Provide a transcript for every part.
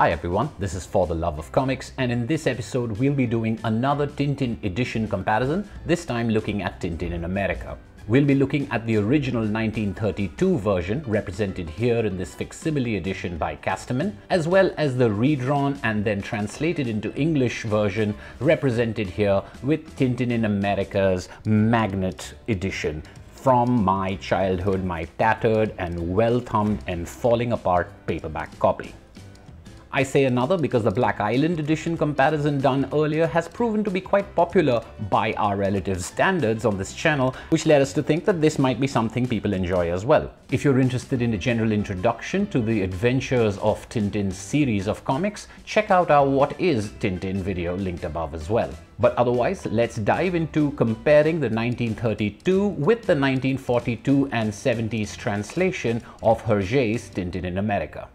Hi everyone, this is For the Love of Comics and in this episode we'll be doing another Tintin edition comparison, this time looking at Tintin in America. We'll be looking at the original 1932 version represented here in this facsimile edition by Casterman, as well as the redrawn and then translated into English version represented here with Tintin in America's Magnet edition from my childhood, my tattered and well-thumbed and falling apart paperback copy. I say another because the Black Island edition comparison done earlier has proven to be quite popular by our relative standards on this channel, which led us to think that this might be something people enjoy as well. If you're interested in a general introduction to the adventures of Tintin's series of comics, check out our What is Tintin video linked above as well. But otherwise, let's dive into comparing the 1932 with the 1942 and 70s translation of Hergé's Tintin in America.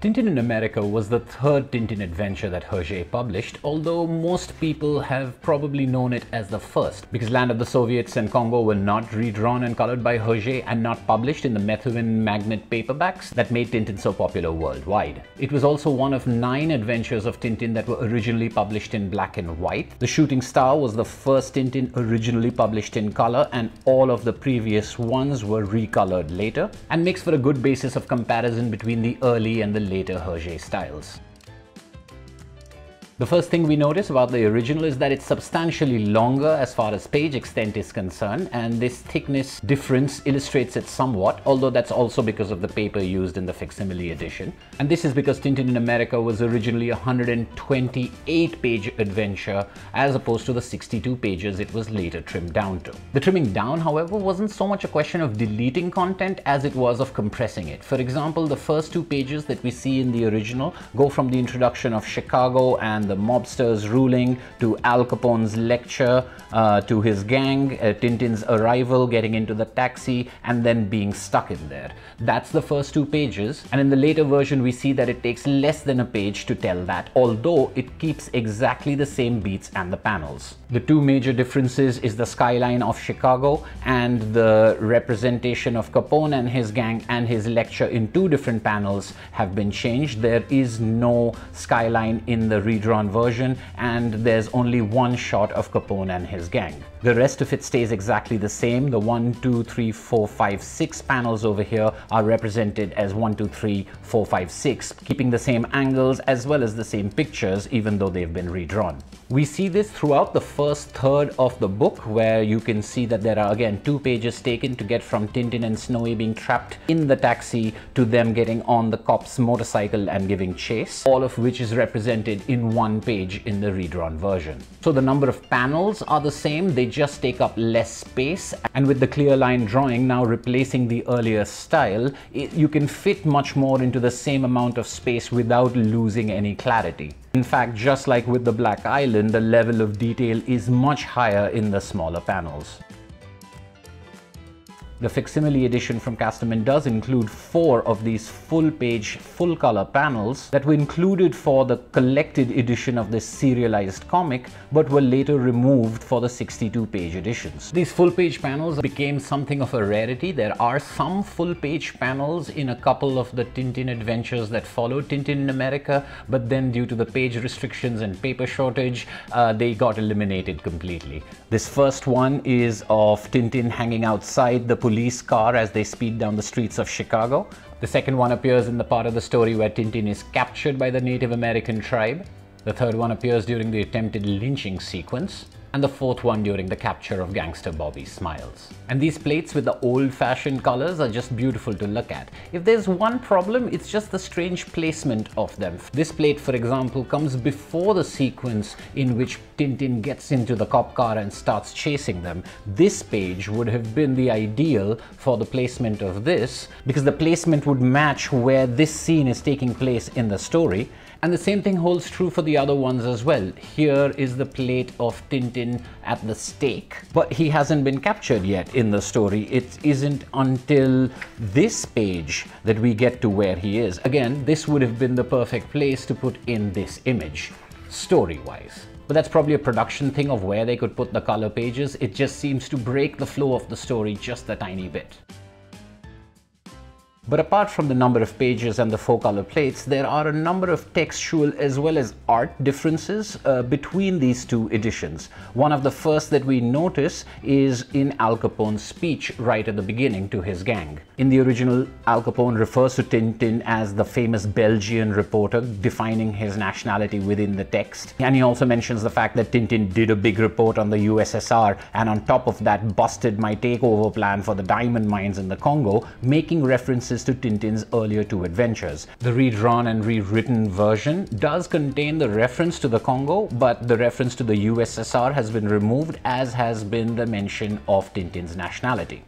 Tintin in America was the third Tintin adventure that Hergé published, although most people have probably known it as the first, because Land of the Soviets and Congo were not redrawn and colored by Hergé and not published in the Methuen Magnet paperbacks that made Tintin so popular worldwide. It was also one of nine adventures of Tintin that were originally published in black and white. The Shooting Star was the first Tintin originally published in color, and all of the previous ones were recolored later, and makes for a good basis of comparison between the early and the later Hergé styles. The first thing we notice about the original is that it's substantially longer as far as page extent is concerned and this thickness difference illustrates it somewhat, although that's also because of the paper used in the facsimile edition. And this is because Tintin in America was originally a 128 page adventure as opposed to the 62 pages it was later trimmed down to. The trimming down, however, wasn't so much a question of deleting content as it was of compressing it. For example, the first two pages that we see in the original go from the introduction of Chicago and the mobsters ruling, to Al Capone's lecture, uh, to his gang, uh, Tintin's arrival, getting into the taxi, and then being stuck in there. That's the first two pages. And in the later version, we see that it takes less than a page to tell that, although it keeps exactly the same beats and the panels. The two major differences is the skyline of Chicago and the representation of Capone and his gang and his lecture in two different panels have been changed. There is no skyline in the redrawn version and there's only one shot of Capone and his gang. The rest of it stays exactly the same. The one, two, three, four, five, six panels over here are represented as one, two, three, four, five, six, keeping the same angles as well as the same pictures even though they've been redrawn. We see this throughout the first third of the book where you can see that there are again two pages taken to get from Tintin and Snowy being trapped in the taxi to them getting on the cop's motorcycle and giving chase, all of which is represented in one page in the redrawn version. So the number of panels are the same, they just take up less space and with the clear line drawing now replacing the earlier style, you can fit much more into the same amount of space without losing any clarity. In fact, just like with the Black Island, the level of detail is much higher in the smaller panels. The facsimile edition from Casterman does include four of these full-page, full-color panels that were included for the collected edition of this serialized comic, but were later removed for the 62-page editions. These full-page panels became something of a rarity. There are some full-page panels in a couple of the Tintin adventures that followed Tintin in America, but then due to the page restrictions and paper shortage, uh, they got eliminated completely. This first one is of Tintin hanging outside the police car as they speed down the streets of Chicago. The second one appears in the part of the story where Tintin is captured by the Native American tribe. The third one appears during the attempted lynching sequence and the fourth one during the capture of gangster Bobby Smiles. And these plates with the old-fashioned colors are just beautiful to look at. If there's one problem, it's just the strange placement of them. This plate, for example, comes before the sequence in which Tintin gets into the cop car and starts chasing them. This page would have been the ideal for the placement of this because the placement would match where this scene is taking place in the story and the same thing holds true for the other ones as well. Here is the plate of Tintin at the stake, but he hasn't been captured yet in the story. It isn't until this page that we get to where he is. Again, this would have been the perfect place to put in this image, story-wise. but that's probably a production thing of where they could put the color pages. It just seems to break the flow of the story just a tiny bit. But apart from the number of pages and the four color plates, there are a number of textual as well as art differences uh, between these two editions. One of the first that we notice is in Al Capone's speech right at the beginning to his gang. In the original, Al Capone refers to Tintin as the famous Belgian reporter, defining his nationality within the text. And he also mentions the fact that Tintin did a big report on the USSR and on top of that busted my takeover plan for the diamond mines in the Congo, making references references to Tintin's earlier two adventures. The redrawn and rewritten version does contain the reference to the Congo, but the reference to the USSR has been removed as has been the mention of Tintin's nationality.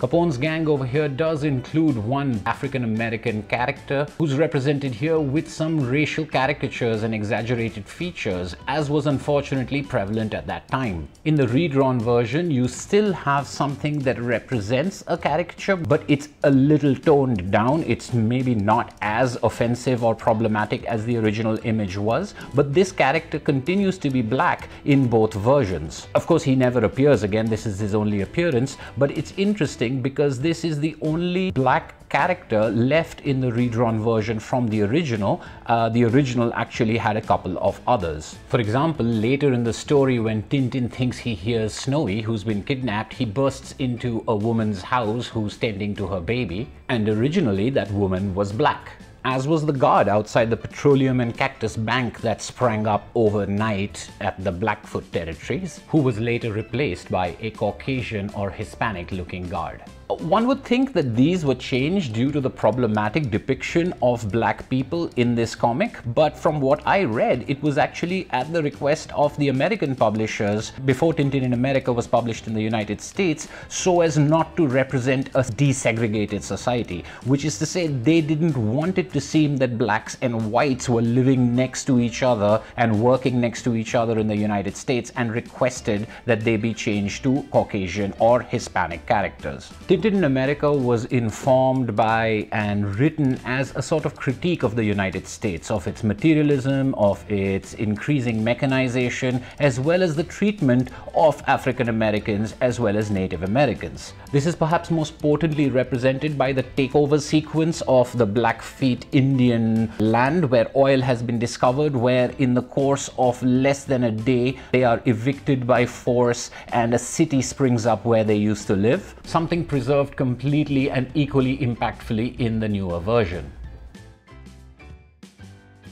Capone's gang over here does include one African American character who's represented here with some racial caricatures and exaggerated features as was unfortunately prevalent at that time. In the redrawn version you still have something that represents a caricature but it's a little toned down. It's maybe not as offensive or problematic as the original image was but this character continues to be black in both versions. Of course he never appears again, this is his only appearance but it's interesting interesting because this is the only black character left in the redrawn version from the original. Uh, the original actually had a couple of others. For example, later in the story when Tintin thinks he hears Snowy, who's been kidnapped, he bursts into a woman's house who's tending to her baby, and originally that woman was black as was the guard outside the petroleum and cactus bank that sprang up overnight at the Blackfoot territories, who was later replaced by a Caucasian or Hispanic looking guard. One would think that these were changed due to the problematic depiction of black people in this comic, but from what I read, it was actually at the request of the American publishers before Tintin in America was published in the United States, so as not to represent a desegregated society, which is to say they didn't want it to seem that blacks and whites were living next to each other and working next to each other in the United States and requested that they be changed to Caucasian or Hispanic characters. Tintin in America was informed by and written as a sort of critique of the United States, of its materialism, of its increasing mechanization, as well as the treatment of African Americans as well as Native Americans. This is perhaps most potently represented by the takeover sequence of the Blackfeet Indian land where oil has been discovered, where in the course of less than a day they are evicted by force and a city springs up where they used to live. Something preserved completely and equally impactfully in the newer version.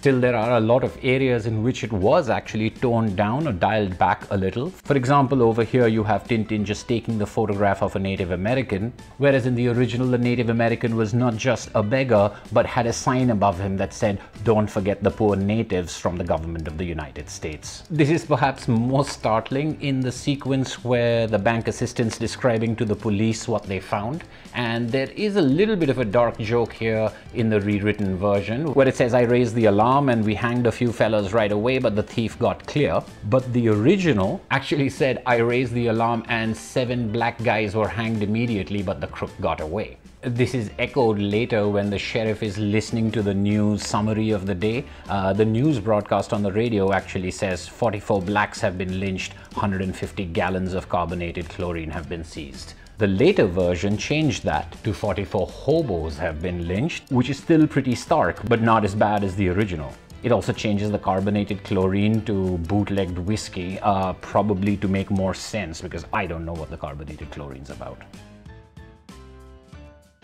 Still, there are a lot of areas in which it was actually toned down or dialed back a little. For example, over here you have Tintin just taking the photograph of a Native American, whereas in the original the Native American was not just a beggar, but had a sign above him that said, don't forget the poor natives from the government of the United States. This is perhaps most startling in the sequence where the bank assistant's describing to the police what they found. And there is a little bit of a dark joke here in the rewritten version where it says, I raised the alarm and we hanged a few fellows right away, but the thief got clear. But the original actually said, I raised the alarm and seven black guys were hanged immediately, but the crook got away. This is echoed later when the sheriff is listening to the news summary of the day. Uh, the news broadcast on the radio actually says 44 blacks have been lynched, 150 gallons of carbonated chlorine have been seized. The later version changed that to 44 hobos have been lynched, which is still pretty stark, but not as bad as the original. It also changes the carbonated chlorine to bootlegged whiskey, uh, probably to make more sense because I don't know what the carbonated chlorine's about.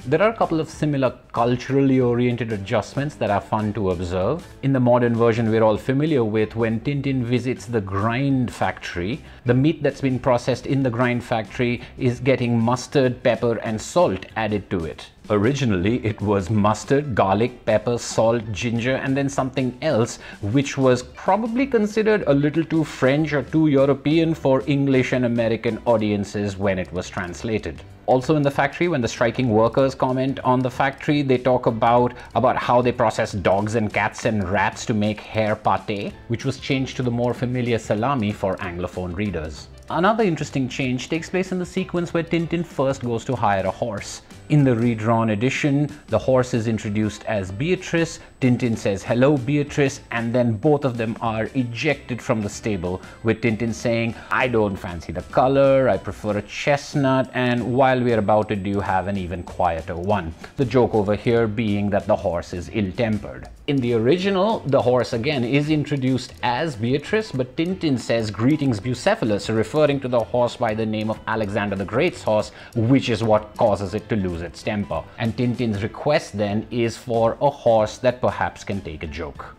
There are a couple of similar culturally oriented adjustments that are fun to observe. In the modern version we're all familiar with, when Tintin visits the grind factory, the meat that's been processed in the grind factory is getting mustard, pepper and salt added to it. Originally, it was mustard, garlic, pepper, salt, ginger, and then something else, which was probably considered a little too French or too European for English and American audiences when it was translated. Also in the factory, when the striking workers comment on the factory, they talk about, about how they process dogs and cats and rats to make hare pate, which was changed to the more familiar salami for Anglophone readers. Another interesting change takes place in the sequence where Tintin first goes to hire a horse. In the redrawn edition, the horse is introduced as Beatrice, Tintin says hello Beatrice. And then both of them are ejected from the stable with Tintin saying I don't fancy the color, I prefer a chestnut. And while we're about it do you have an even quieter one. The joke over here being that the horse is ill-tempered. In the original, the horse again is introduced as Beatrice, but Tintin says greetings Bucephalus, referring to the horse by the name of Alexander the Great's horse, which is what causes it to lose its temper. And Tintin's request then is for a horse that perhaps can take a joke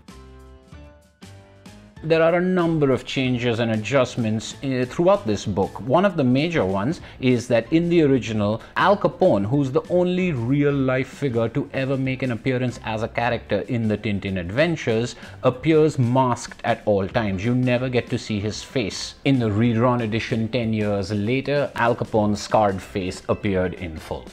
there are a number of changes and adjustments uh, throughout this book. One of the major ones is that in the original, Al Capone, who's the only real life figure to ever make an appearance as a character in the Tintin adventures, appears masked at all times. You never get to see his face. In the redrawn edition 10 years later, Al Capone's scarred face appeared in full.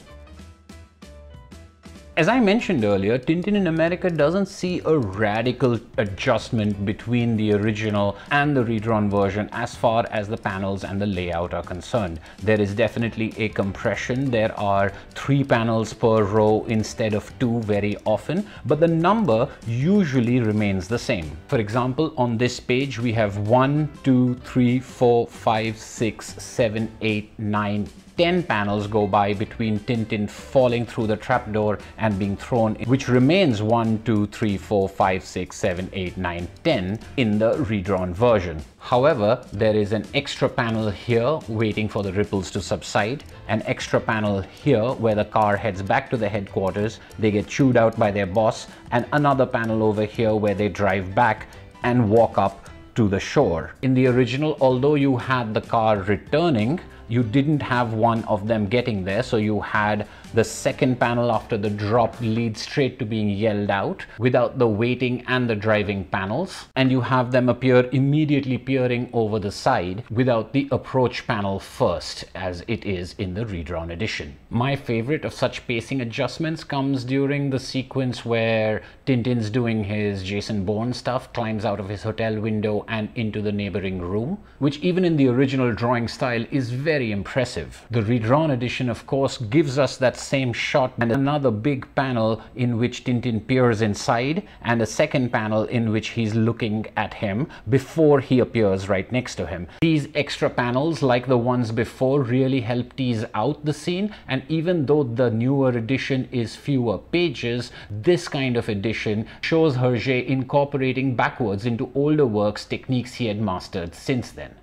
As I mentioned earlier, Tintin in America doesn't see a radical adjustment between the original and the redrawn version as far as the panels and the layout are concerned. There is definitely a compression. There are three panels per row instead of two very often, but the number usually remains the same. For example, on this page, we have one, two, three, four, five, six, seven, eight, nine, 10 panels go by between Tintin falling through the trapdoor and being thrown, which remains 1, 2, 3, 4, 5, 6, 7, 8, 9, 10 in the redrawn version. However, there is an extra panel here waiting for the ripples to subside, an extra panel here where the car heads back to the headquarters, they get chewed out by their boss, and another panel over here where they drive back and walk up to the shore. In the original, although you had the car returning, you didn't have one of them getting there. So you had the second panel after the drop leads straight to being yelled out without the waiting and the driving panels. And you have them appear immediately peering over the side without the approach panel first as it is in the redrawn edition. My favorite of such pacing adjustments comes during the sequence where Tintin's doing his Jason Bourne stuff, climbs out of his hotel window and into the neighboring room, which even in the original drawing style is very impressive. The redrawn edition of course gives us that same shot and another big panel in which Tintin peers inside and a second panel in which he's looking at him before he appears right next to him. These extra panels like the ones before really help tease out the scene and even though the newer edition is fewer pages, this kind of edition shows Hergé incorporating backwards into older works techniques he had mastered since then.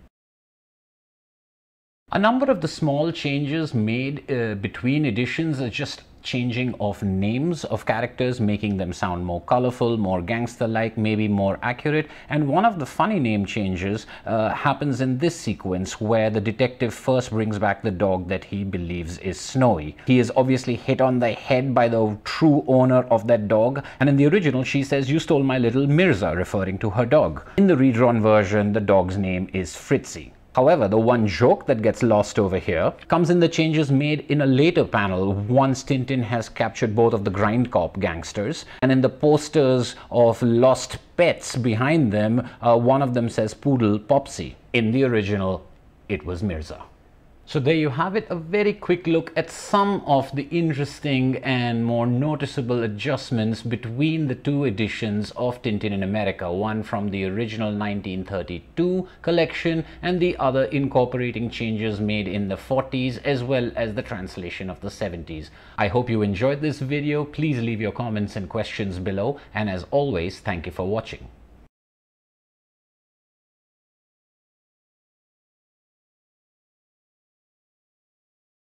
A number of the small changes made uh, between editions are just changing of names of characters, making them sound more colorful, more gangster-like, maybe more accurate. And one of the funny name changes uh, happens in this sequence where the detective first brings back the dog that he believes is Snowy. He is obviously hit on the head by the true owner of that dog. And in the original, she says, you stole my little Mirza, referring to her dog. In the redrawn version, the dog's name is Fritzy. However, the one joke that gets lost over here comes in the changes made in a later panel once Tintin has captured both of the Grindcorp gangsters. And in the posters of lost pets behind them, uh, one of them says Poodle Popsy. In the original, it was Mirza. So there you have it, a very quick look at some of the interesting and more noticeable adjustments between the two editions of Tintin in America, one from the original 1932 collection and the other incorporating changes made in the 40s as well as the translation of the 70s. I hope you enjoyed this video. Please leave your comments and questions below and as always, thank you for watching.